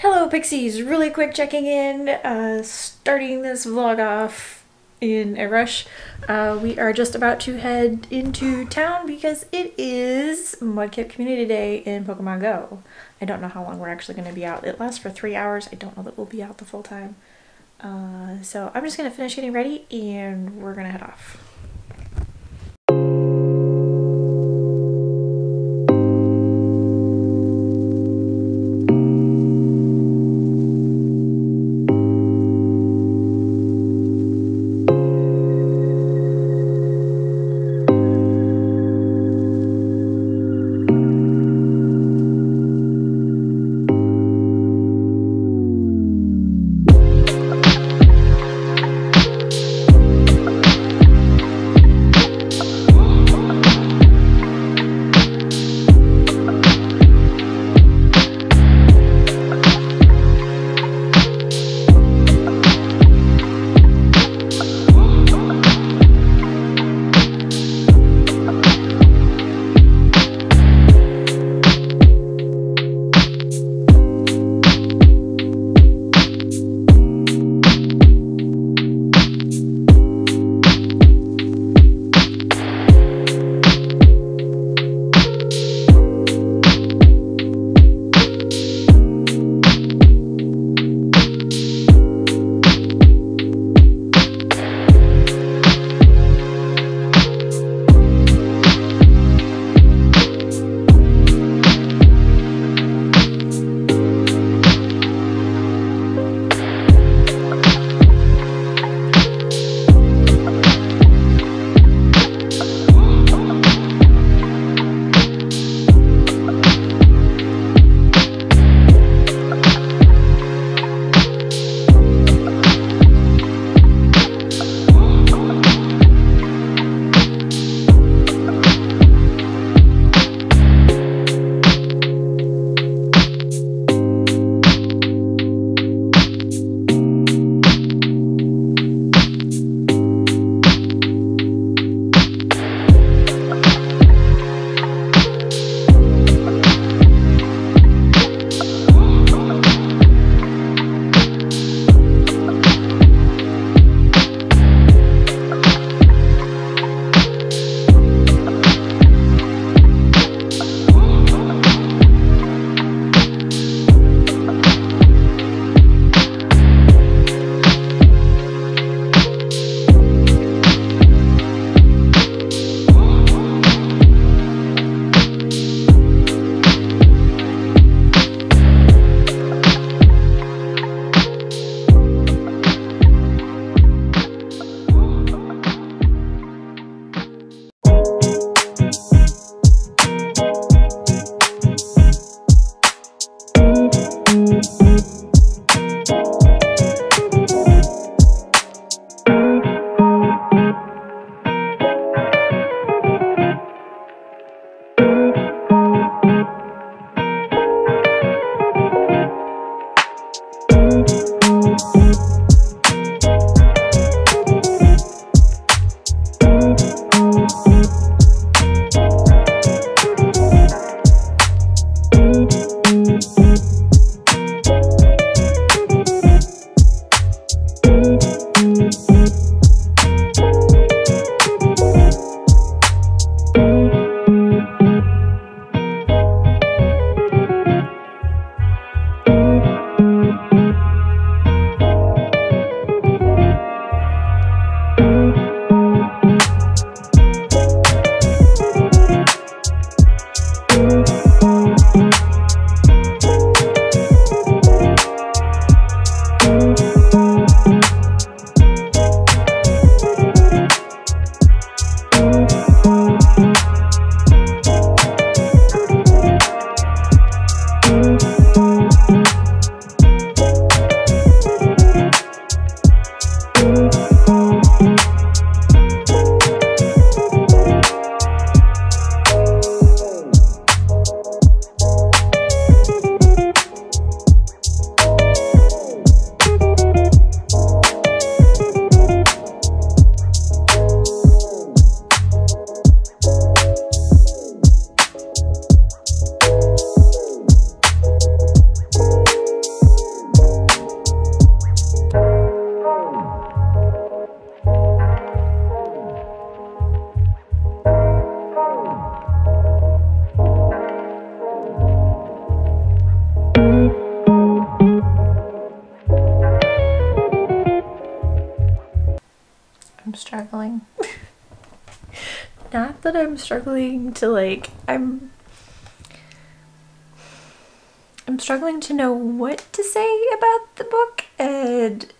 Hello Pixies, really quick checking in, uh, starting this vlog off in a rush. Uh, we are just about to head into town because it is Mudkip Community Day in Pokemon Go. I don't know how long we're actually going to be out. It lasts for three hours. I don't know that we'll be out the full time. Uh, so I'm just going to finish getting ready and we're going to head off. Not that I'm struggling to like, I'm. I'm struggling to know what to say about the book and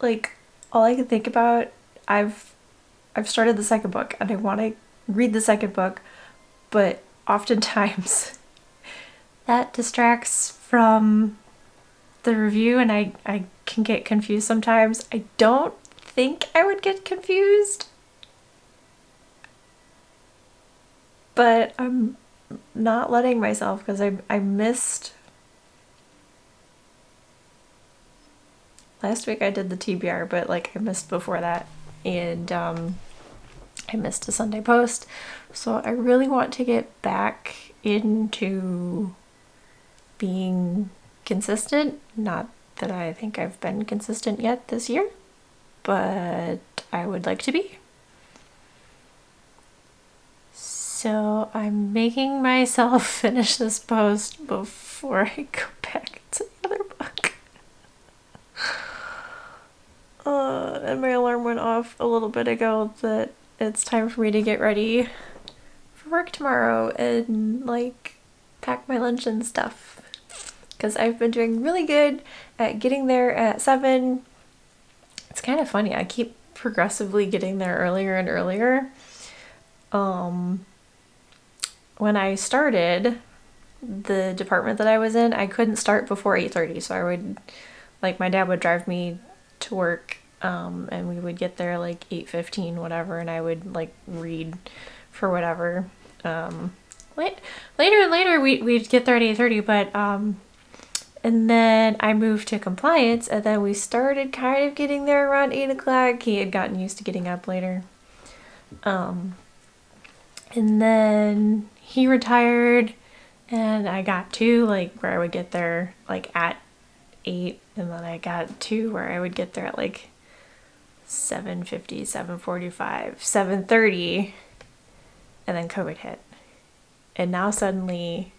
like all I can think about I've I've started the second book and I want to read the second book but oftentimes that distracts from the review and I, I can get confused sometimes. I don't think I would get confused. But I'm not letting myself because I, I missed. Last week I did the TBR, but like I missed before that. And um, I missed a Sunday post. So I really want to get back into being consistent. Not that I think I've been consistent yet this year, but I would like to be. So I'm making myself finish this post before I go back to the other book. Uh, and my alarm went off a little bit ago that it's time for me to get ready for work tomorrow and like pack my lunch and stuff because I've been doing really good at getting there at 7. It's kind of funny. I keep progressively getting there earlier and earlier. Um, when I started the department that I was in, I couldn't start before 8:30, so I would like my dad would drive me to work um, and we would get there like 8:15 whatever and I would like read for whatever um, late, later and later we, we'd get there at 8.30 but um, and then I moved to compliance, and then we started kind of getting there around 8 o'clock. He had gotten used to getting up later. Um, and then he retired, and I got to like where I would get there like at 8, and then I got to where I would get there at like 7.50, 7.45, 7.30, and then COVID hit. And now suddenly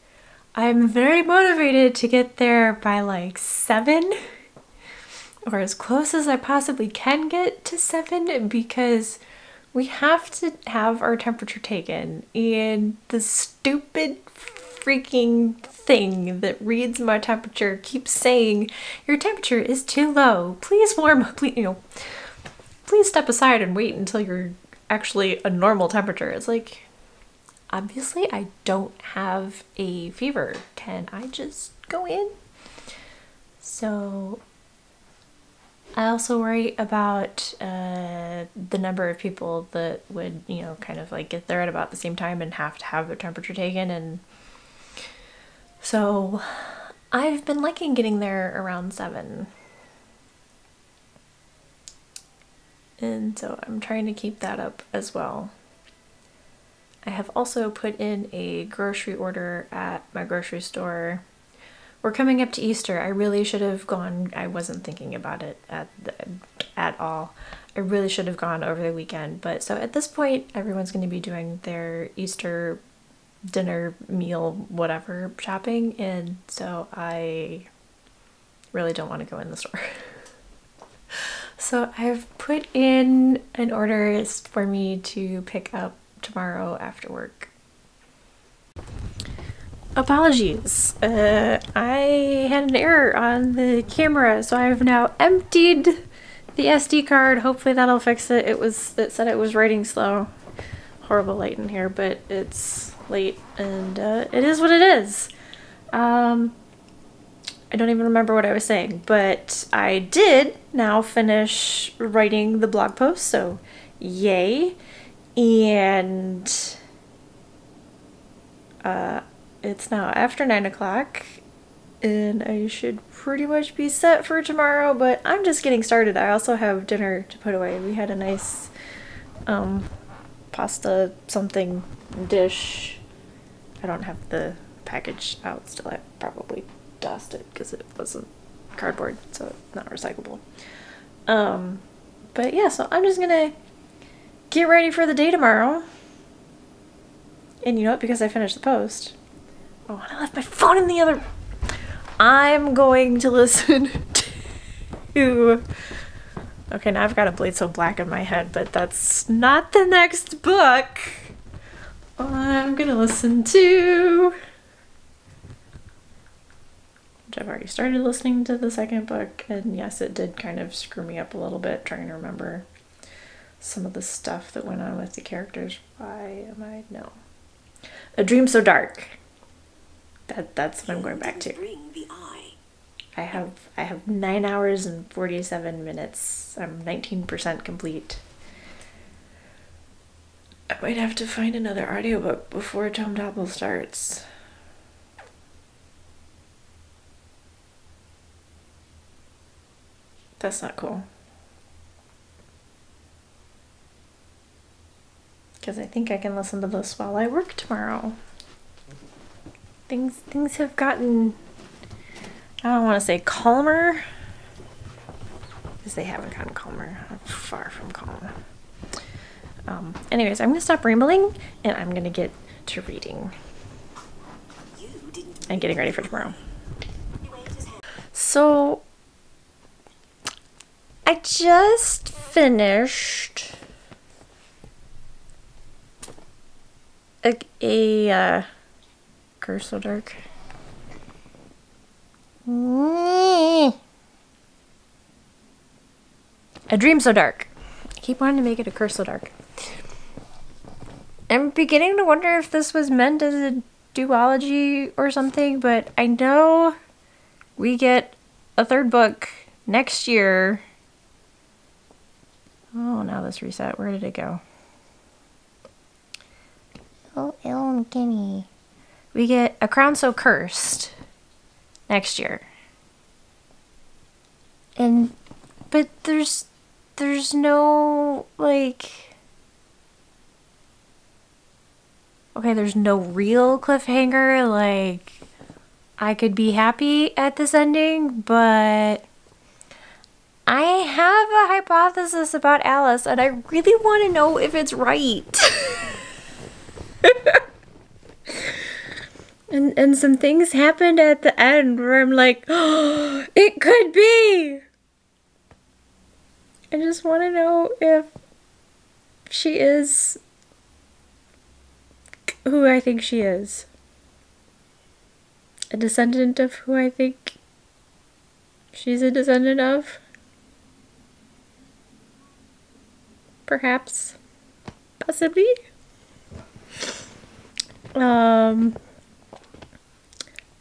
I'm very motivated to get there by like 7 or as close as I possibly can get to 7 because we have to have our temperature taken and the stupid freaking thing that reads my temperature keeps saying your temperature is too low please warm up please you know please step aside and wait until you're actually a normal temperature it's like obviously I don't have a fever. Can I just go in? So I also worry about uh, the number of people that would, you know, kind of like get there at about the same time and have to have their temperature taken. And so I've been liking getting there around seven. And so I'm trying to keep that up as well. I have also put in a grocery order at my grocery store. We're coming up to Easter. I really should have gone. I wasn't thinking about it at the, at all. I really should have gone over the weekend. But so at this point, everyone's going to be doing their Easter dinner meal whatever shopping and so I really don't want to go in the store. so I've put in an order for me to pick up tomorrow after work. Apologies. Uh, I had an error on the camera, so I have now emptied the SD card. Hopefully that'll fix it. It was it said it was writing slow. Horrible light in here, but it's late and uh, it is what it is. Um, I don't even remember what I was saying, but I did now finish writing the blog post, so yay and uh, it's now after 9 o'clock and I should pretty much be set for tomorrow, but I'm just getting started. I also have dinner to put away. We had a nice um, pasta something dish. I don't have the package out still. I probably dusted it because it wasn't cardboard, so not recyclable. Um, but yeah, so I'm just gonna get ready for the day tomorrow. And you know what? Because I finished the post. Oh, I left my phone in the other. I'm going to listen to Okay, now I've got a Blade So Black in my head, but that's not the next book. I'm gonna listen to. Which I've already started listening to the second book, and yes, it did kind of screw me up a little bit trying to remember some of the stuff that went on with the characters. Why am I no? A Dream So Dark. That that's what I'm going back to. I have I have nine hours and forty seven minutes. I'm nineteen percent complete. I might have to find another audiobook before Tome Topple starts. That's not cool. Because I think I can listen to this while I work tomorrow. Things things have gotten I don't want to say calmer because they haven't gotten calmer. I'm far from calm. Um, anyways, I'm going to stop rambling and I'm going to get to reading and getting ready for tomorrow. So, I just finished a, a uh, Curse So Dark. A Dream So Dark. I keep wanting to make it a Curse So Dark. I'm beginning to wonder if this was meant as a duology or something, but I know we get a third book next year. Oh, now this reset. Where did it go? Oh, L.L. McKinney. We get A Crown So Cursed next year. And but there's there's no like Okay, there's no real cliffhanger like I could be happy at this ending, but I have a hypothesis about Alice and I really want to know if it's right. And and some things happened at the end where I'm like, oh, it could be. I just want to know if she is who I think she is. A descendant of who I think she's a descendant of. Perhaps. Possibly. Um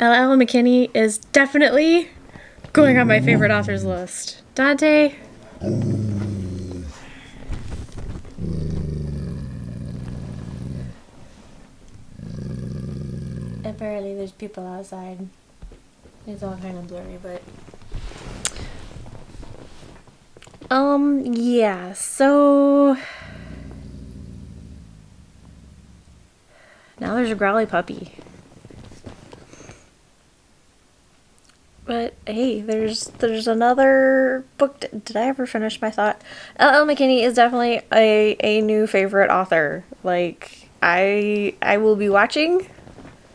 L.L. McKinney is definitely going on my favorite authors list. Dante. Apparently there's people outside. It's all kind of blurry, but... Um, yeah, so... Now there's a growly puppy. But hey, there's there's another book. Did I ever finish my thought? L.L. McKinney is definitely a, a new favorite author. Like I I will be watching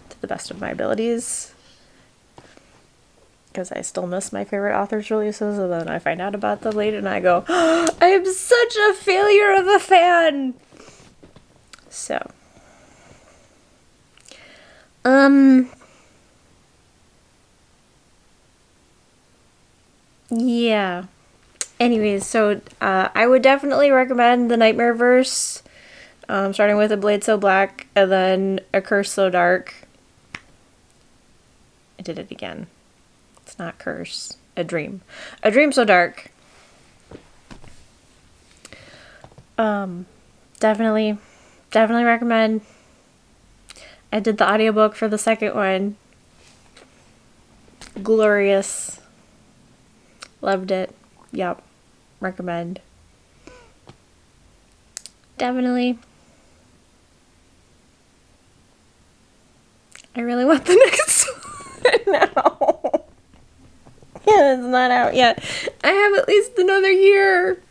to the best of my abilities because I still miss my favorite authors releases and then I find out about them late and I go, oh, I am such a failure of a fan. So um Yeah. Anyways, so uh, I would definitely recommend the Nightmareverse, um, starting with A Blade So Black and then A Curse So Dark. I did it again. It's not Curse. A Dream. A Dream So Dark. Um, definitely, definitely recommend. I did the audiobook for the second one. Glorious. Loved it. Yep. Recommend. Definitely. I really want the next one now. yeah, it's not out yet. I have at least another year.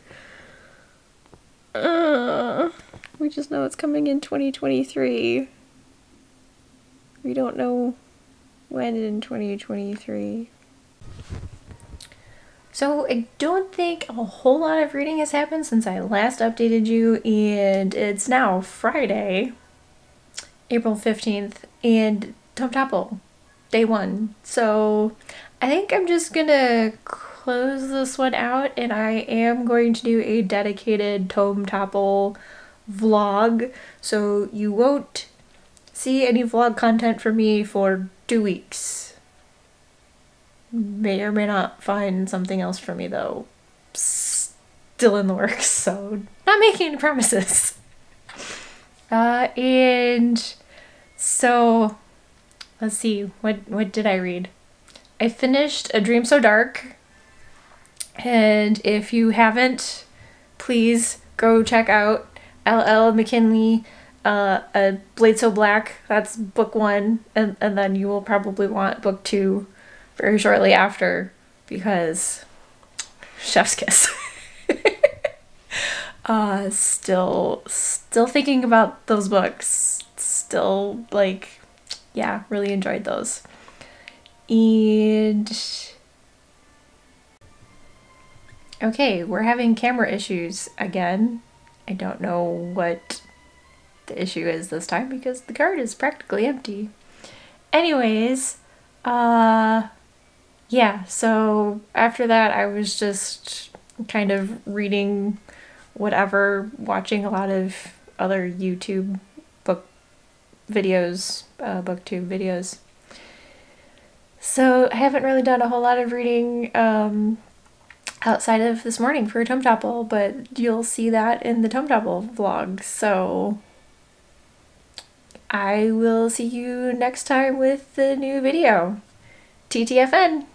Uh, we just know it's coming in 2023. We don't know when in 2023. So I don't think a whole lot of reading has happened since I last updated you, and it's now Friday, April 15th, and Tome Topple, day one. So I think I'm just gonna close this one out, and I am going to do a dedicated Tome Topple vlog, so you won't see any vlog content from me for two weeks may or may not find something else for me though. Still in the works, so not making any promises. Uh, and so let's see, what what did I read? I finished A Dream So Dark. And if you haven't, please go check out LL McKinney, uh, a Blade So Black. That's book one, and, and then you will probably want book two very shortly after because chef's kiss. uh still still thinking about those books. Still like yeah, really enjoyed those. And okay, we're having camera issues again. I don't know what the issue is this time because the card is practically empty. Anyways, uh yeah, so after that, I was just kind of reading whatever, watching a lot of other YouTube book videos, uh, booktube videos. So I haven't really done a whole lot of reading um, outside of this morning for Tome Topple, but you'll see that in the Tome Topple vlog. So I will see you next time with the new video. TTFN!